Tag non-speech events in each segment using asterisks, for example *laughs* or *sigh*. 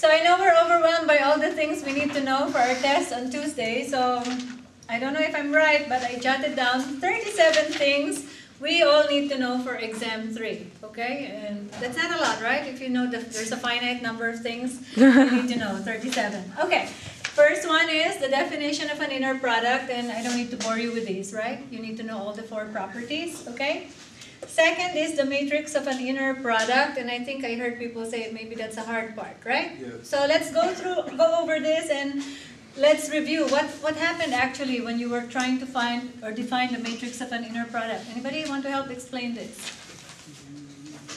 So I know we're overwhelmed by all the things we need to know for our test on Tuesday. So I don't know if I'm right, but I jotted down 37 things we all need to know for exam three. Okay, and that's not a lot, right? If you know that there's a finite number of things *laughs* you need to know, 37. Okay. First one is the definition of an inner product, and I don't need to bore you with these, right? You need to know all the four properties, okay? Second is the matrix of an inner product, and I think I heard people say maybe that's a hard part, right? Yeah. So let's go through, go over this and let's review what, what happened actually when you were trying to find or define the matrix of an inner product. Anybody want to help explain this?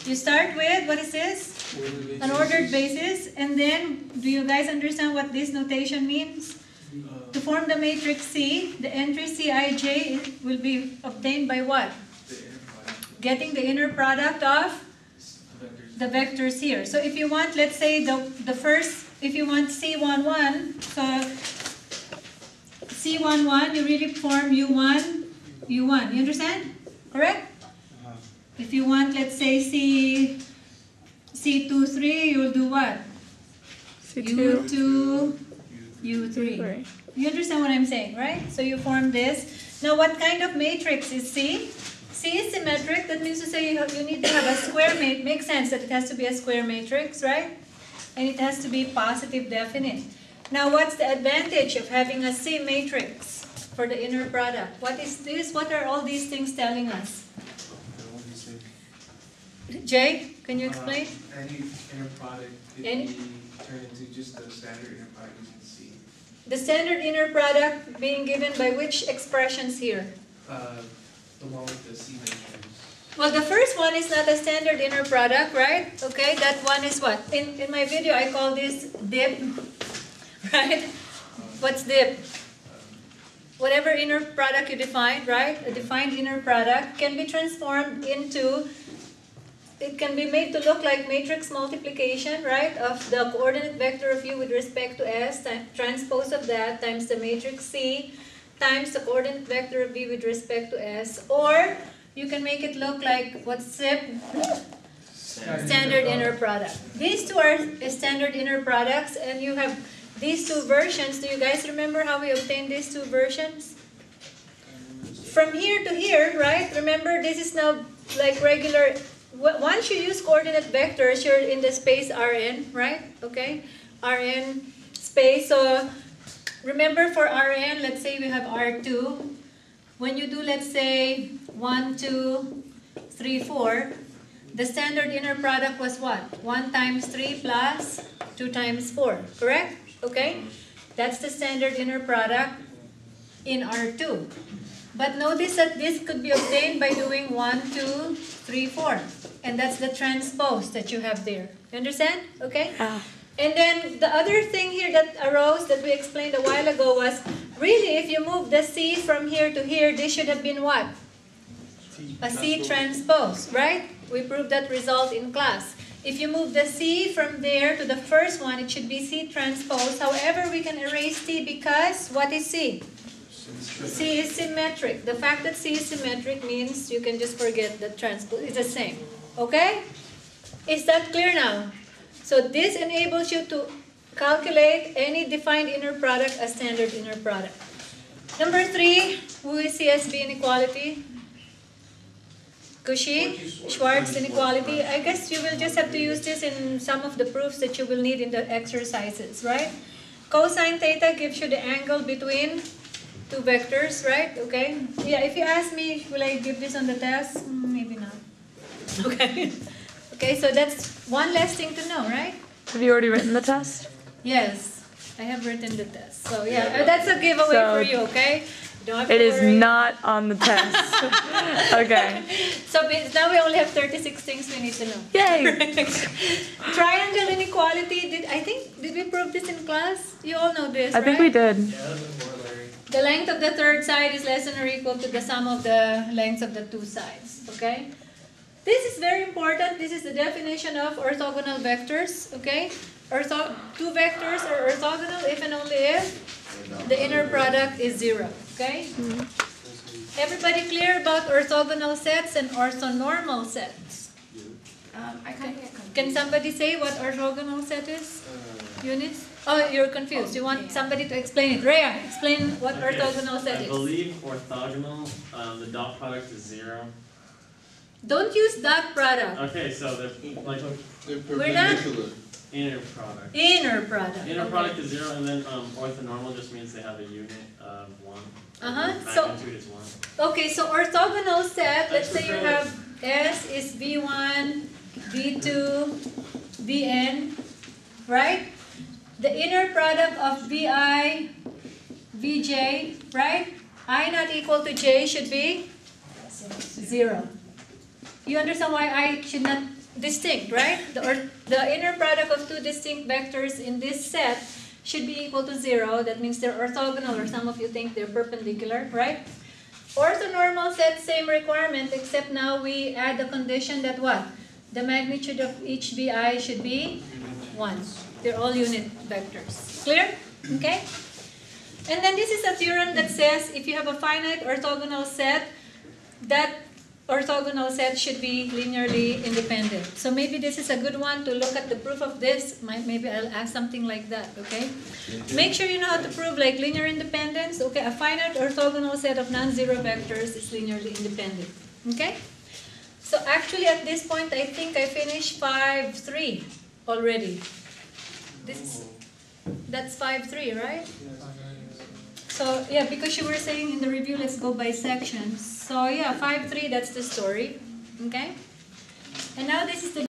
You start with, what is this? An ordered basis, and then, do you guys understand what this notation means? Uh. To form the matrix C, the entry Cij will be obtained by what? Getting the inner product of the vectors here. So if you want, let's say the, the first, if you want C11, so C11, you really form U1, U1. You understand? Correct? If you want, let's say C, C23, you'll do what? C2. U2, U3. You understand what I'm saying, right? So you form this. Now, what kind of matrix is C? C is symmetric. That means to say you, have, you need to have a square matrix. Makes sense that it has to be a square matrix, right? And it has to be positive definite. Now, what's the advantage of having a C matrix for the inner product? What is this? What are all these things telling us? Jay, can you explain? Uh, Any inner product could Any- be turned into just the standard inner product using C. The standard inner product being given by which expressions here? Uh, the one with the C matrix. Well, the first one is not a standard inner product, right? Okay, that one is what? In, in my video, I call this dip, *laughs* right? What's dip? Whatever inner product you define, right? A defined inner product can be transformed into, it can be made to look like matrix multiplication, right? Of the coordinate vector of u with respect to s, transpose of that times the matrix C times the coordinate vector of v with respect to s, or you can make it look like what's zip standard inner product. These two are standard inner products, and you have these two versions. Do you guys remember how we obtained these two versions? From here to here, right? Remember, this is now like regular. Once you use coordinate vectors, you're in the space Rn, right? Okay, Rn space. So remember for Rn, let's say we have R2. When you do, let's say, 1, 2, 3, 4, the standard inner product was what? 1 times 3 plus 2 times 4, correct? Okay? That's the standard inner product in R2. But notice that this could be obtained by doing 1, 2, 3, 4. And that's the transpose that you have there. You understand? Okay? Ah. And then the other thing here that arose that we explained a while ago was really if you move the C from here to here, this should have been what? A C transpose, right? We proved that result in class. If you move the C from there to the first one, it should be C transpose. However, we can erase C because what is C? C is symmetric. The fact that C is symmetric means you can just forget the transpose. It's the same. Okay? Is that clear now? So this enables you to calculate any defined inner product as standard inner product. Number three, who is CSB inequality? Cauchy, Schwarz inequality. I guess you will just have to use this in some of the proofs that you will need in the exercises, right? Cosine theta gives you the angle between two vectors, right? Okay. Yeah, if you ask me, will I give this on the test? Mm, Maybe not. *laughs* Okay. Okay, so that's one less thing to know, right? Have you already written the test? Yes, I have written the test. So yeah, uh, that's a giveaway So- for you, okay? Don't have to It is worry. not on the test. *laughs* okay. So now we only have 36 things we need to know. Yay! *laughs* Triangle inequality, did, I think, did we prove this in class? You all know this, I think we did. Yeah, a corollary. The length of the third side is less than or equal to the sum of the lengths of the two sides, okay? This is very important. This is the definition of orthogonal vectors, okay? Ortho two vectors are orthogonal if and only if the inner product is zero, okay? Everybody clear about orthogonal sets and orthonormal sets? Um, I kind of get confused. Can somebody say what orthogonal set is? Uh, units? Oh, you're confused. You want somebody to explain it. Rhea, explain what Okay, orthogonal set I is. believe orthogonal, um, the dot product is zero. Don't use that product. Okay, so they're like They're We're not- perpendicular. inner product. Inner product. Inner okay. product is zero, and then um, orthonormal just means they have a unit of one. Uh-huh, so- is one. Okay, so orthogonal set, let's say you have S is V1, V2, Vn, right? The inner product of Vi, Vj, right? I not equal to j should be zero. You understand why I should not distinct, right? The, or, the inner product of two distinct vectors in this set should be equal to zero. That means they're orthogonal, or some of you think they're perpendicular, right? Orthonormal set, same requirement, except now we add the condition that what? The magnitude of each VI should be 1. They're all unit vectors. Clear? Okay? And then this is a theorem that says if you have a finite orthogonal set, that orthogonal set should be linearly independent. So maybe this is a good one to look at the proof of this. Maybe I'll ask something like that, okay? Make sure you know how to prove like linear independence. Okay, a finite orthogonal set of non-zero vectors is linearly independent. Okay? So actually at this point, I think I finished five three already. This that's five three, right? So yeah, because you were saying in the review, let's go by sections. So yeah, five three. That's the story. Okay. And now this is the